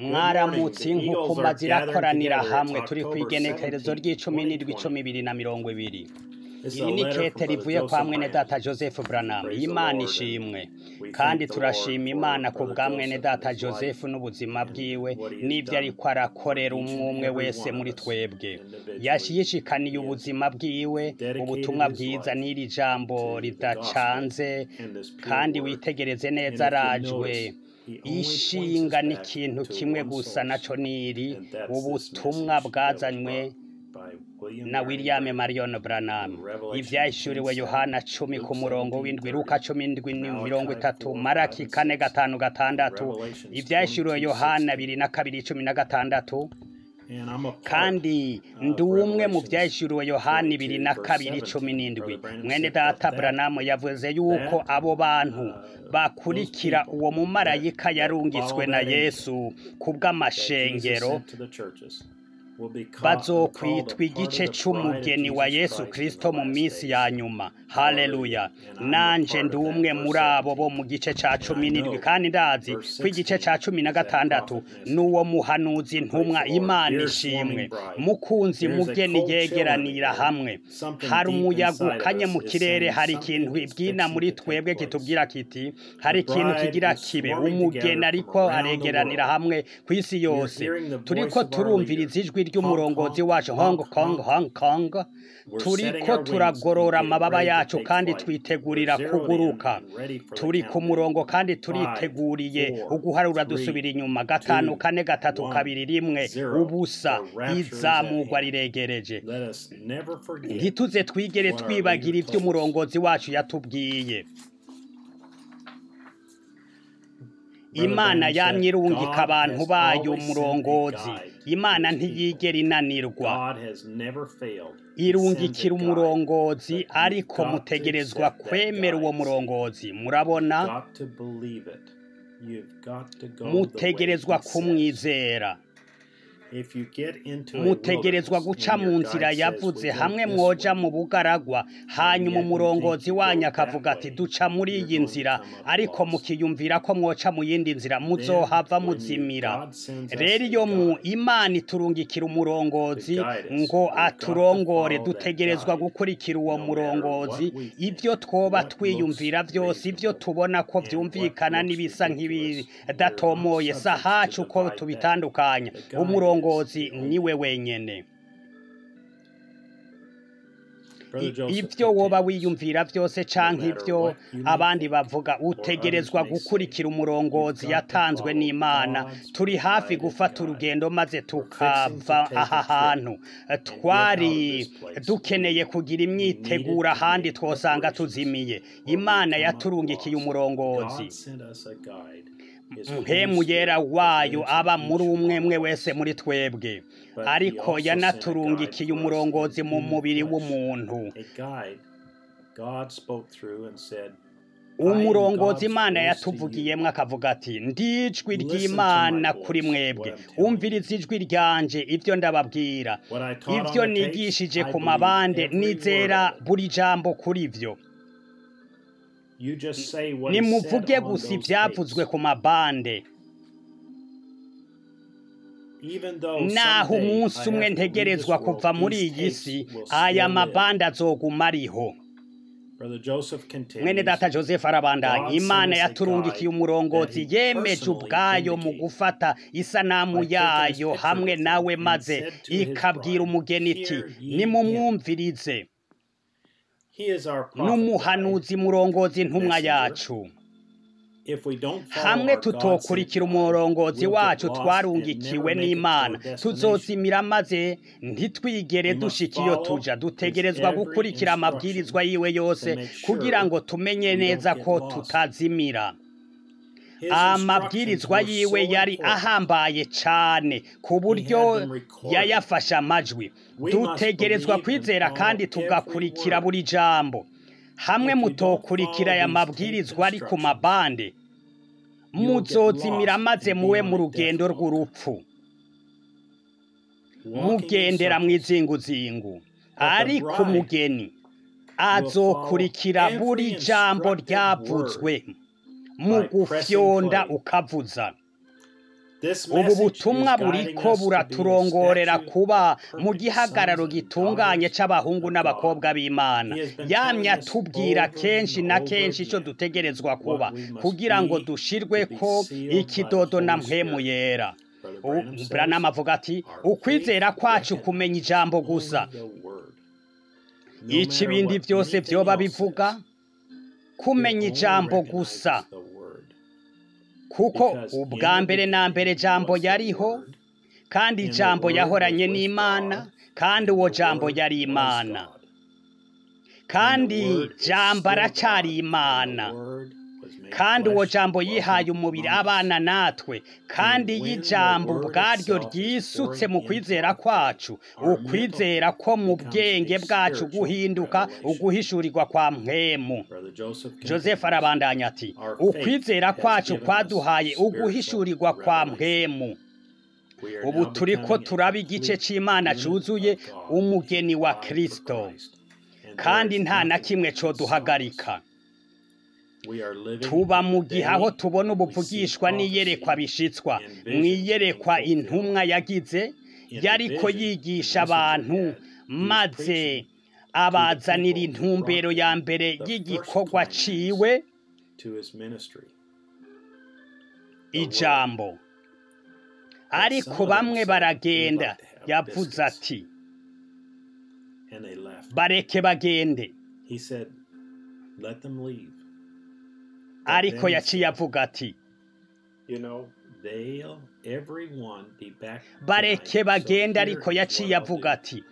mwaramutse inkukuma zirakoranira hamwe. Turi ku igenekerezo ry'icumi n'indwi cumi ibiri na mirongo ibiri. iri ni kete rivuye kwa mwene data joseph branham. Imana ishimwe. kandi turashima imana ku bwa mwene data joseph n'ubuzima bwiwe n'ibyo ariko arakorera umwe umwe wese muri twebwe. yashishikaniye ubuzima bwiwe ubutumwa bwiza n'iri jambo ridacanze kandi witegereze neza arajwe ishinga ni ikintu kimwe gusa naco niri. ubutumwa bwazanywe na william marion branham. Ivyahishuriwe yohana cumi ku murongo w'indwi luka cumi indwi ni mirongo itatu maraki kane gatanu gatandatu. ivyahishuriwe yohana abiri na kabiri cumi na gatandatu. Kandi ndi umwe mu byahishuriwe yohana ibiri na kabiri cumi n'indwi. Mwene data buranamu yavuze yuko abo bantu bakurikira uwo mumarayika yarungitswe na yesu ku bw'amashengero bazokwitwa igice c'umugeni wa yesu kristo mu minsi ya nyuma. Haleluya nanje ndi umwe muri abo bo mu gice ca cumi n'indwi kandi ndazi. ko igice ca cumi na gatandatu n'uwo muhanuzi ntumwa imana ishimwe. mukunzi mugeni yegeranira hamwe. Hari umuyaga ukanye mu kirere hari ikintu ibwina muri twebwe kitubwira kiti hari ikintu kigira kibe. umugeni ariko aregeranira hamwe ku isi yose. turiko turumviriza ijwi ry'umurongozi wacu. Hong kong hong kong. Turiko turagorora amababa yacu kandi twitegurira kuguruka. turi ku murongo kandi turiteguriye. uguharura dusubira inyuma. Gatanu kane gatatu kabiri rimwe. ubusa. Izamugwa riregereje ntituze twigere twibagira ibyo umurongozi wacu yatubwiye. Imana yamye irungika abantu bayo umurongozi. Imana ntiyigera inanirwa. Irungikira umurongozi ariko mutegerezwa kwemera uwo murongozi. Murabona? Mutegerezwa kumwizera. Mutegerezwa guca mu nzira yavuze hamwe mwoja mu bugaragwa hanyuma umurongozi wanyu akavuga ati duca muri iyi nzira. ariko mukiyumvira ko mwoca mu yindi nzira muzohava muzimira. Rero iyo mu imana iturungikira umurongozi ngo aturongore dutegerezwa gukurikira uwo murongozi. ibyo twoba twiyumvira byose ibyo tubona ko byumvikana n'ibisa nk'ibidatomoye sahacu uko tubitandukanya. Umurongo umurongozi ni we wenyene. Ibyo woba wiyumvira byose canke ibyo abandi bavuga utegerezwa gukurikira umurongozi yatanzwe n'imana. Turi hafi gufata urugendo maze tukava aha hantu. twari dukeneye kugira imyiteguro ahandi twosanga tuzimiye. imana yaturungikiye umurongozi. Mpemu yera wayo aba muri umwe mwe wese muri twebwe. Ariko yanaturungikiye umurongozi mu mubiri w'umuntu. Umurongozi imana yatuvugiyemo akavuga ati ndijwi ry'imana kuri mwebwe. umviriza ijwi ryanje ibyo ndababwira. Ibyo nigishije ku mabande nizera buri jambo kuri byo. Nimuvuge gusa ibyavuzwe ku mabande. Naho umunsi umwe ntegerezwa kuva muri iyi si aya mabande azoguma ariho. Mwene data joseph arabandanya imana yaturungikiye umurongozi yemeje ubwayo mu gufata isanamu yayo hamwe nawe maze ikabwira umugeni iti nimumwumvirize. N'umuhanuzi murongozi ntumwa yacu. Hamwe tutokurikira umurongozi wacu twarungikiwe n'imana. tuzozimira maze ntitwigere dushika iyo tuja. dutegerezwa gukurikira amabwirizwa yiwe yose kugira ngo tumenye neza ko tutazimira. Amabwirizwa yiwe yari ahambaye cyane ku buryo yayafashe amajwi. Dutegerezwa kwizera kandi tugakurikira buri jambo. Hamwe mutokurikira aya mabwirizwa ari ku mabande. muzozimira maze muwe mu rugendo rw'urupfu. Mugendera mu izinguzingu. ariko umugeni azokurikira buri jambo ryavuzwe. Mu gufyonda ukavuza ubu butumwa buriko buraturongorera kuba mu gihagararo gitunganye c'abahungu n'abakobwa b'imana. Yamye atubwira kenshi na kenshi ico dutegerezwa kuba kugira ngo dushirwe ko ikidodo na mpwemu yera. Branham avuga ati ukwizera kwacu kumenya ijambo gusa. Iki ibindi byose vyoba bivuga kumenya ijambo gusa. kuko ubwa mbere na mbere jambo yariho kandi ijambo yahoranye n'imana kandi uwo jambo yari imana. Kandi jambo aracyari imana. Kandi uwo jambo yihaye umubiri abana natwe. Kandi y'ijambo ubwaryo ryisutse mu kwizera kwacu ukwizera ko mu bwenge bwacu guhinduka uguhishurirwa kwa mpwemu joseph arabandanya ati ukwizera kwacu kwaduhaye uguhishurirwa kwa mpwemu ubu turi ko turaba igice cy'imana cyuzuye umugeni wa kirisito kandi nta na kimwe cyo duhagarika tuba mu gihe aho tubona ubuvugishwa n'iyerekwa bishitswa. mu iyerekwa intumwa yagize yariko yigisha abantu maze abazanira intumbero ya mbere y'igikorwa ciwe. ijambo. Ariko bamwe baragenda yavuze ati. Bareke bagende. Ariko yaciye avuga ati bareke bagende ariko yaciye avuga ati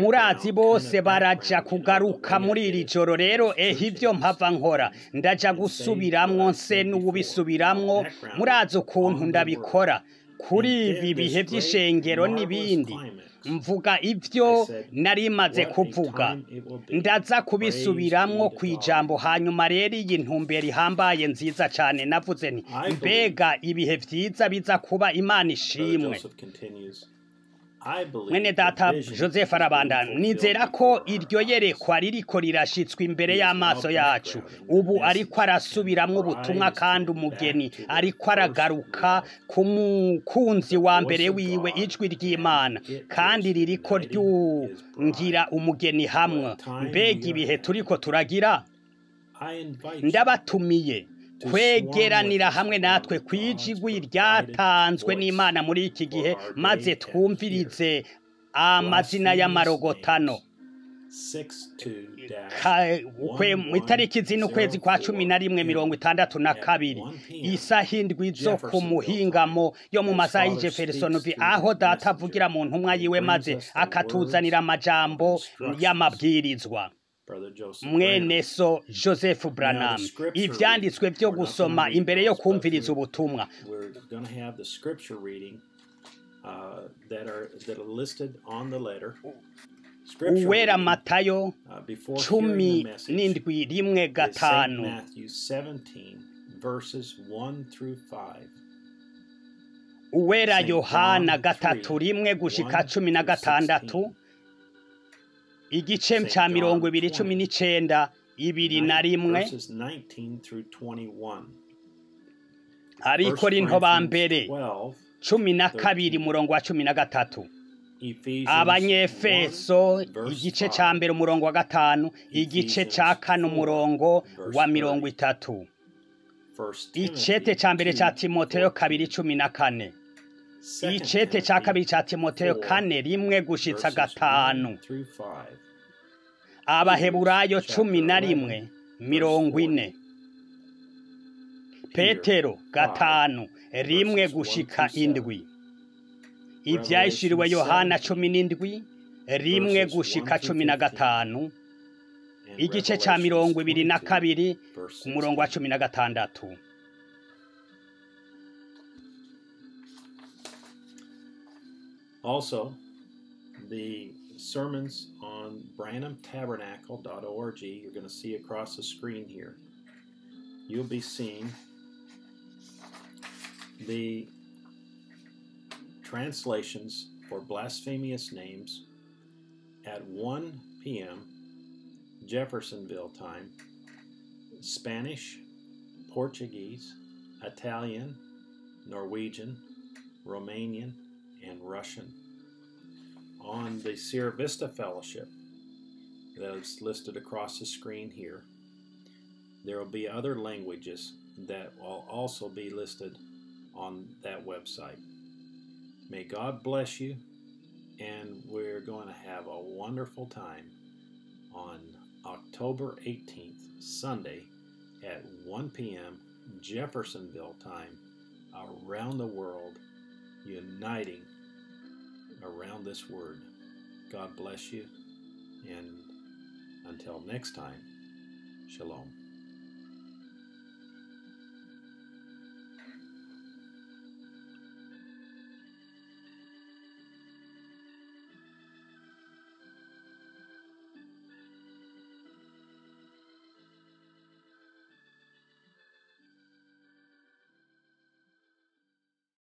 murazi bose baraja kugaruka muri iri joro rero ehe ibyo mpava nkora. Ndaja gusubiramwo nse n'uwubisubiramwo murazi ukuntu ndabikora. Kuri ibi bihe by'ishengero n'ibindi. Mvuga ibyo nari maze kuvuga. ndaza kubisubiramwo ku ijambo hanyuma rero iyi ntumbero ihambaye nziza cyane. Navuze nti mbega ibihe byiza biza kuba imana ishimwe. Mwene data joseph arabanda nizera ko iryo yerekwa ririko rirashitswa imbere y'amaso yacu. ubu ariko arasubiramwo ubutumwa kandi umugeni ariko aragaruka ku mukunzi wa mbere wiwe ijwi ry'imana. kandi ririko ryungira umugeni hamwe. mbega ibihe turiko turagira? Ndabatumiye. Kwegeranira hamwe natwe kwijigwi ryatanzwe n'imana muri iki gihe maze twumvirize amazina y'amarogotano. Mu itariki zino ukwezi kwa cumi na rimwe mirongo itandatu na kabiri. isaha indwi zo ku muhingamo yo mu masaha y'ijeferisonovi aho data avugira mu ntumwa yiwe maze akatuzanira amajambo y'amabwirizwa. Mwene so joseph branham. Ibyanditswe byo gusoma imbere yo kumviriza ubutumwa. Uwera matayo cumi n'indwi rimwe gatanu uwera yohana gatatu rimwe gushika cumi na gatandatu. Igice cya mirongo ibiri cumi n'icenda ibiri na rimwe. ariko rinto ba mbere. cumi na kabiri murongo wa cumi na gatatu. Abanyefeso igice cya mbere umurongo wa gatanu. Igice cya kane umurongo wa mirongo itatu. Icete cya mbere cya timoteyo kabiri cumi na kane. Icete cya kabiri cya timoteyo kane rimwe gushitsa gatanu abaheburayo cumi na rimwe mirongo ine. petero gatanu rimwe gushika indwi. Ibyahishuriwe yohana cumi n'indwi rimwe gushika cumi na gatanu. Igice cya mirongo ibiri na kabiri ku murongo wa cumi na gatandatu. Also, the sermons on branhamtabernacle.org, you're going to see across the screen here. You'll be seeing the translations for blasphemous names at 1 p.m. Jeffersonville time, Spanish, Portuguese, Italian, Norwegian, Romanian, and Russian. On the Sierra Vista Fellowship, that is listed across the screen here, there will be other languages that will also be listed on that website. May God bless you, and we're going to have a wonderful time on October 18th, Sunday at 1 p.m. Jeffersonville time around the world, uniting around this word. God bless you, and until next time, shalom.